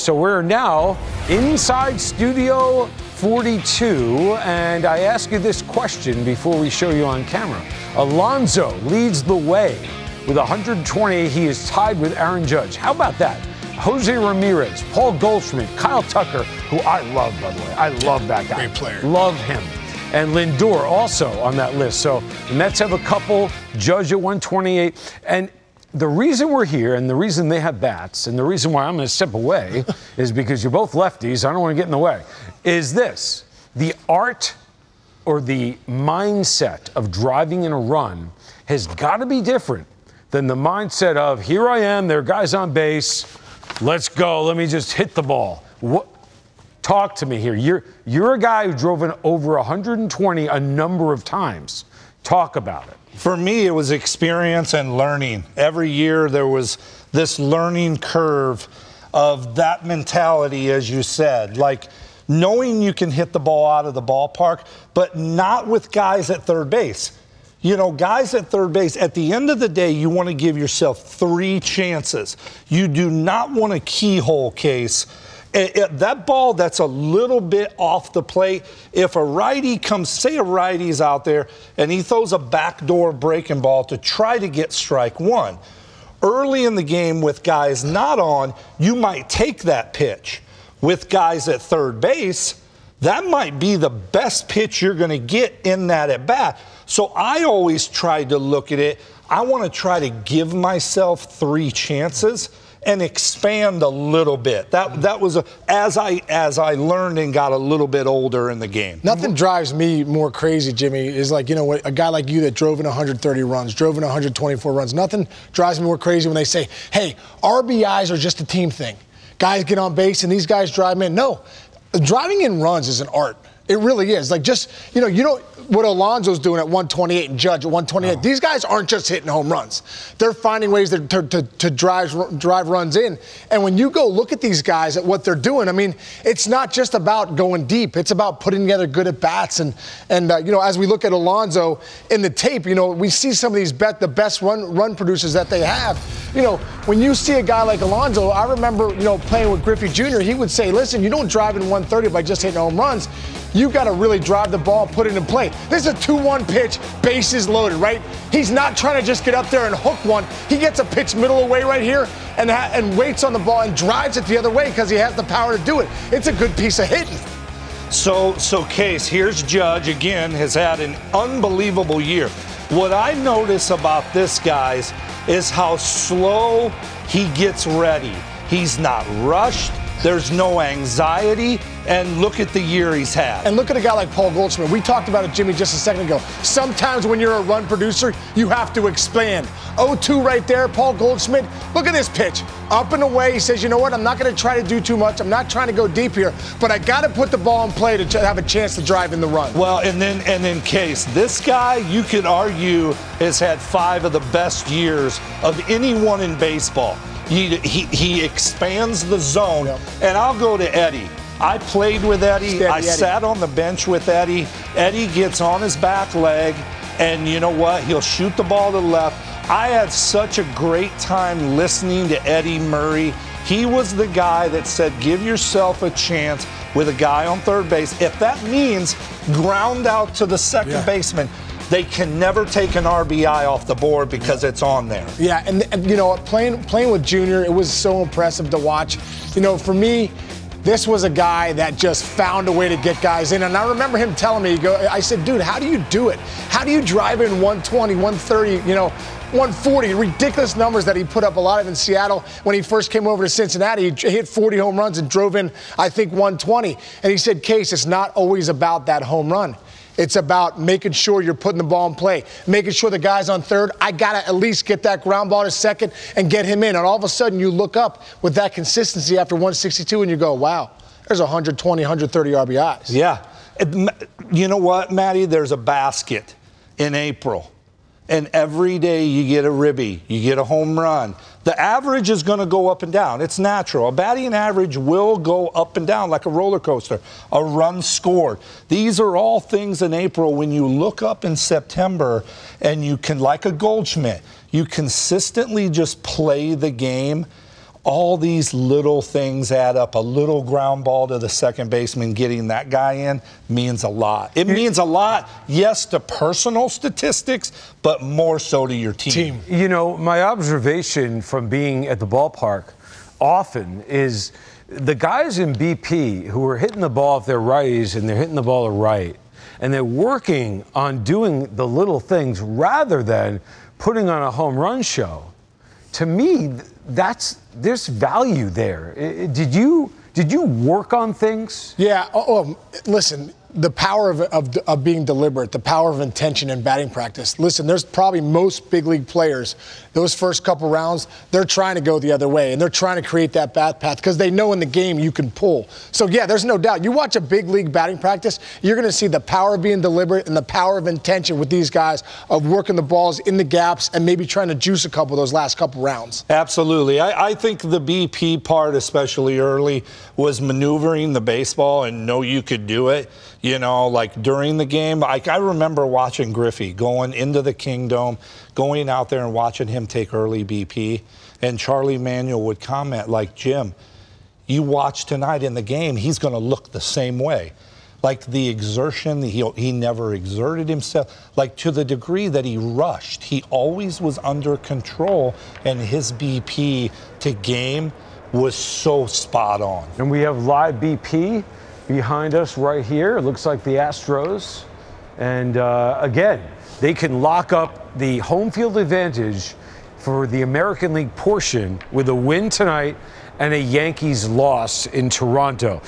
So we're now inside Studio 42, and I ask you this question before we show you on camera. Alonso leads the way with 120. He is tied with Aaron Judge. How about that? Jose Ramirez, Paul Goldschmidt, Kyle Tucker, who I love, by the way. I love that guy. Great player. Love him. And Lindor also on that list. So the Mets have a couple, Judge at 128. And the reason we're here and the reason they have bats and the reason why I'm going to step away is because you're both lefties. I don't want to get in the way. Is this the art or the mindset of driving in a run has got to be different than the mindset of here I am, there are guys on base, let's go, let me just hit the ball. What? Talk to me here. You're you're a guy who drove in over 120 a number of times. Talk about it. For me, it was experience and learning. Every year there was this learning curve of that mentality, as you said, like knowing you can hit the ball out of the ballpark, but not with guys at third base. You know, guys at third base, at the end of the day, you want to give yourself three chances. You do not want a keyhole case. It, that ball that's a little bit off the plate, if a righty comes, say a righty's out there and he throws a backdoor breaking ball to try to get strike one, early in the game with guys not on, you might take that pitch. With guys at third base, that might be the best pitch you're going to get in that at bat. So I always try to look at it. I want to try to give myself three chances and expand a little bit. That that was a, as I as I learned and got a little bit older in the game. Nothing drives me more crazy, Jimmy, is like, you know, what a guy like you that drove in 130 runs, drove in 124 runs. Nothing drives me more crazy when they say, hey, RBIs are just a team thing. Guys get on base and these guys drive in. No, driving in runs is an art. It really is. Like just, you know, you don't what Alonso's doing at 128 and Judge at 128. Oh. These guys aren't just hitting home runs. They're finding ways to, to, to, to, drive drive runs in. And when you go look at these guys at what they're doing, I mean, it's not just about going deep. It's about putting together good at bats. And and uh, you know, as we look at Alonso in the tape, you know, we see some of these bet the best run run producers that they have. You know, when you see a guy like Alonzo, I remember you know playing with Griffey Jr. He would say, "Listen, you don't drive in 130 by just hitting home runs." You got to really drive the ball, put it in play. This is a 2 1 pitch, bases loaded, right? He's not trying to just get up there and hook one. He gets a pitch middle away right here and, ha- and waits on the ball and drives it the other way because he has the power to do it. It's a good piece of hitting. So, so Case, here's Judge again, has had an unbelievable year. What I notice about this, guys, is how slow he gets ready. He's not rushed. There's no anxiety. And look at the year he's had. And look at a guy like Paul Goldschmidt. We talked about it, Jimmy, just a second ago. Sometimes when you're a run producer, you have to expand. 0-2 right there, Paul Goldschmidt. Look at this pitch. Up and away. He says, you know what? I'm not going to try to do too much. I'm not trying to go deep here, but I got to put the ball in play to have a chance to drive in the run. Well, and then and then Case, this guy you could argue has had five of the best years of anyone in baseball. He, he, he expands the zone. Yep. And I'll go to Eddie. I played with Eddie. Steady I Eddie. sat on the bench with Eddie. Eddie gets on his back leg, and you know what? He'll shoot the ball to the left. I had such a great time listening to Eddie Murray. He was the guy that said, give yourself a chance with a guy on third base. If that means ground out to the second yeah. baseman, they can never take an RBI off the board because it's on there. Yeah, and, and you know, playing playing with Junior, it was so impressive to watch. You know, for me, this was a guy that just found a way to get guys in. And I remember him telling me, go, I said, dude, how do you do it? How do you drive in 120, 130, you know, 140, ridiculous numbers that he put up a lot of in Seattle when he first came over to Cincinnati. He hit 40 home runs and drove in, I think, 120. And he said, Case, it's not always about that home run. It's about making sure you're putting the ball in play, making sure the guy's on third. I got to at least get that ground ball to second and get him in. And all of a sudden, you look up with that consistency after 162 and you go, wow, there's 120, 130 RBIs. Yeah. You know what, Maddie? There's a basket in April and every day you get a ribby, you get a home run. The average is going to go up and down. It's natural. A batting average will go up and down like a roller coaster. A run scored. These are all things in April when you look up in September and you can, like a Goldschmidt, you consistently just play the game all these little things add up. A little ground ball to the second baseman getting that guy in means a lot. It means a lot, yes, to personal statistics, but more so to your team. Team. You know, my observation from being at the ballpark often is the guys in BP who are hitting the ball if they're righties and they're hitting the ball to right, and they're working on doing the little things rather than putting on a home run show. To me, that's there's value there. Did you did you work on things? Yeah. Oh, oh, listen, the power of, of, of being deliberate, the power of intention in batting practice. Listen, there's probably most big league players, those first couple rounds, they're trying to go the other way and they're trying to create that bat path because they know in the game you can pull. So, yeah, there's no doubt. You watch a big league batting practice, you're going to see the power of being deliberate and the power of intention with these guys of working the balls in the gaps and maybe trying to juice a couple of those last couple rounds. Absolutely. I, I think the BP part, especially early, was maneuvering the baseball and know you could do it. You know, like during the game, like I remember watching Griffey going into the Kingdome, going out there and watching him take early BP. And Charlie Manuel would comment, like, Jim, you watch tonight in the game, he's going to look the same way. Like the exertion, he, he never exerted himself, like to the degree that he rushed. He always was under control, and his BP to game was so spot on. And we have live BP behind us right here. It looks like the Astros. And uh, again, they can lock up the home field advantage for the American League portion with a win tonight and a Yankees loss in Toronto.